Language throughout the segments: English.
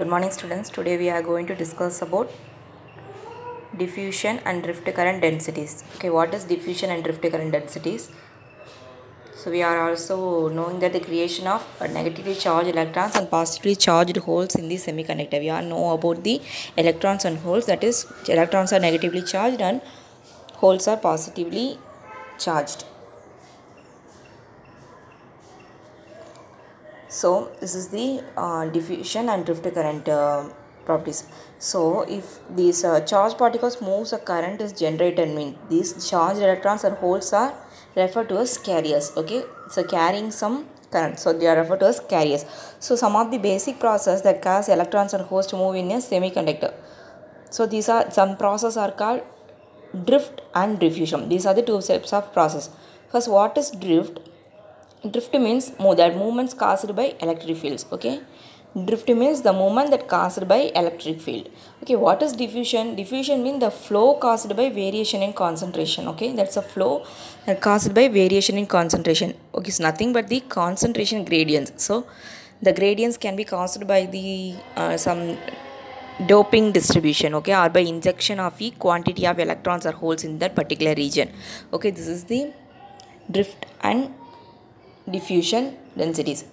Good morning students. Today we are going to discuss about diffusion and drift current densities. Okay, what is diffusion and drift current densities? So we are also knowing that the creation of negatively charged electrons and positively charged holes in the semiconductor. We are know about the electrons and holes that is electrons are negatively charged and holes are positively charged. So this is the uh, diffusion and drift current uh, properties. So if these uh, charged particles moves a current is generated mean these charged electrons and holes are referred to as carriers okay? So carrying some current so they are referred to as carriers. So some of the basic process that cause electrons and holes to move in a semiconductor. So these are some process are called drift and diffusion. These are the two steps of process. First what is drift drift means move that movements caused by electric fields okay? Drift means the movement that caused by electric field. Okay what is diffusion? Diffusion means the flow caused by variation in concentration okay? That's a flow caused by variation in concentration. Okay it's nothing but the concentration gradients. So the gradients can be caused by the uh, some doping distribution okay? Or by injection of the quantity of electrons or holes in that particular region. Okay this is the drift and diffusion densities.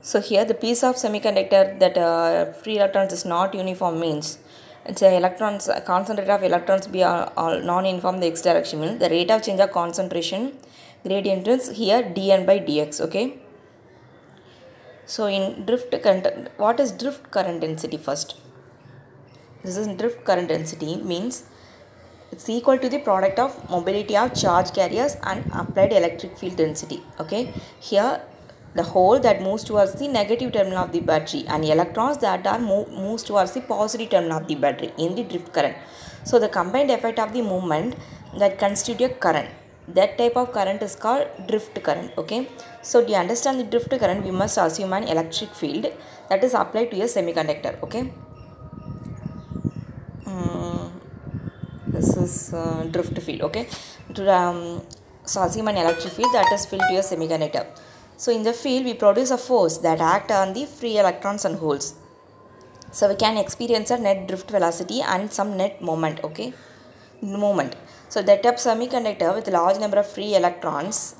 So here the piece of semiconductor that uh, free electrons is not uniform means it's a electrons a concentration of electrons be all, all non-uniform the x direction means the rate of change of concentration gradient is here dn by dx okay. So in drift current what is drift current density first? This is drift current density means it's equal to the product of mobility of charge carriers and applied electric field density okay? Here the hole that moves towards the negative terminal of the battery and electrons that are move, moves towards the positive terminal of the battery in the drift current. So the combined effect of the movement that constitute a current that type of current is called drift current okay? So to understand the drift current? We must assume an electric field that is applied to a semiconductor okay this is uh, drift field okay? Um, an electric field that is filled to a semiconductor. So in the field we produce a force that act on the free electrons and holes. So we can experience a net drift velocity and some net moment okay? Moment. So that of semiconductor with large number of free electrons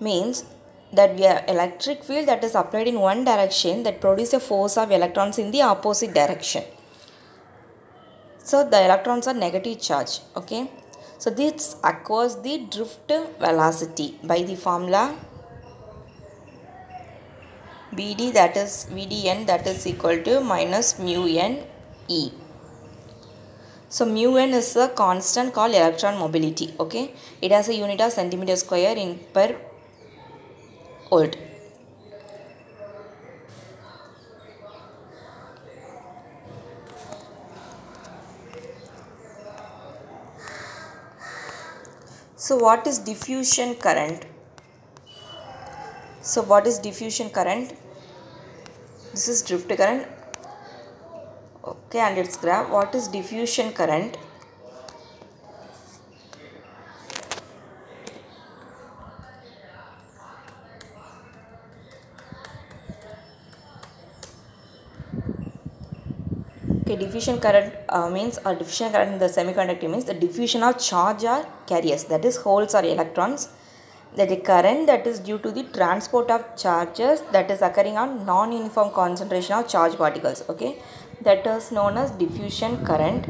means that we have electric field that is applied in one direction that produce a force of electrons in the opposite direction so the electrons are negative charge okay? So this acquires the drift velocity by the formula bd that is vdn that is equal to minus mu n e. So mu n is a constant called electron mobility okay? It has a unit of centimeter square in per volt So what is diffusion current? So what is diffusion current? This is drift current. Okay and its graph. What is diffusion current? Okay, diffusion current uh, means or diffusion current in the semiconductor means the diffusion of charge or carriers. That is holes or electrons. That the current that is due to the transport of charges that is occurring on non-uniform concentration of charge particles okay? That is known as diffusion current.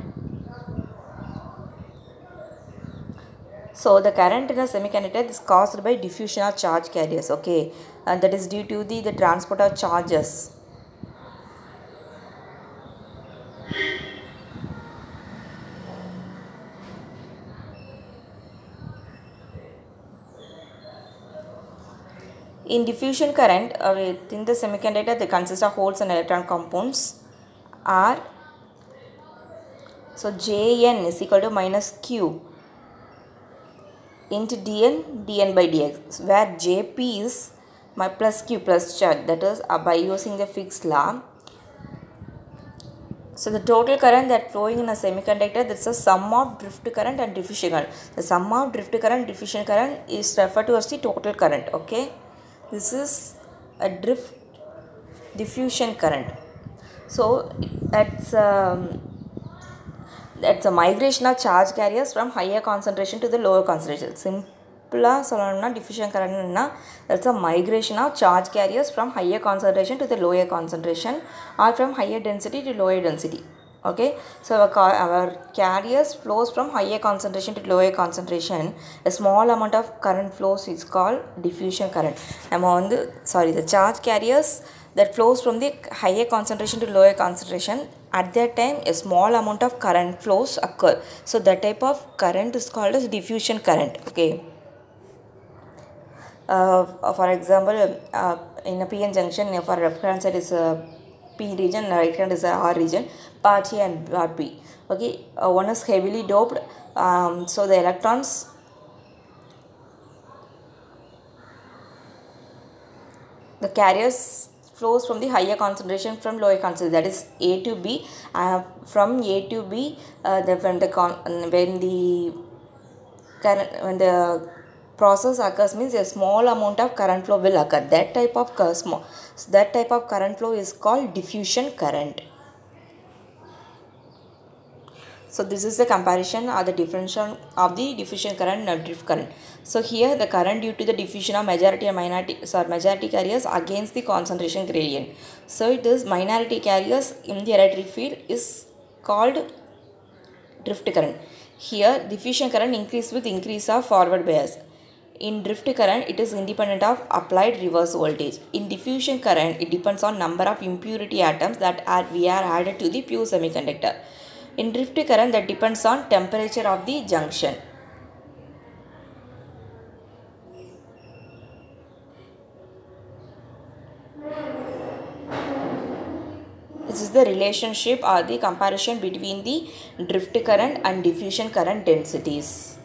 So the current in a semiconductor is caused by diffusion of charge carriers okay? And that is due to the, the transport of charges In diffusion current uh, within the semiconductor they consist of holes and electron compounds are so Jn is equal to minus Q into dn dn by dx where Jp is my plus Q plus charge that is uh, by using the Fick's law. So the total current that flowing in a semiconductor that's a sum of drift current and diffusion current. The sum of drift current diffusion current is referred to as the total current okay This is a drift diffusion current so that's um, that's a migration of charge carriers from higher concentration to the lower concentration சிம்பிளாக சொல்லணும்னா diffusion கரண்ட்னா that's a migration of charge carriers from higher concentration to the lower concentration or from higher density to lower density okay so our, ca- our carriers flows from higher concentration to lower concentration a small amount of current flows is called diffusion current நம்ம வந்து sorry the charge carriers that flows from the higher concentration to lower concentration at that time a small amount of current flows occur so that type of current is called as diffusion current okay uh, for example uh, in a pn junction for left hand side is a p region right hand is a r region part a and part b okay uh, one is heavily doped um, so the electrons the carriers flows from the higher concentration from lower concentration that is a to b uh, from a to b uh, the, when the con- when the current when the process occurs means a small amount of current flow will occur. That type of small, that type of current flow is called diffusion current so this is the comparison or the differential of the diffusion current and drift current. So here the current due to the diffusion of majority and minority sorry majority carriers against the concentration gradient. So it is minority carriers in the electric field is called drift current. Here diffusion current increase with increase of forward bias. In drift current, it is independent of applied reverse voltage. In diffusion current, it depends on number of impurity atoms that are we are added to the pure semiconductor. In drift current, that depends on temperature of the junction. This is the relationship or the comparison between the drift current and diffusion current densities.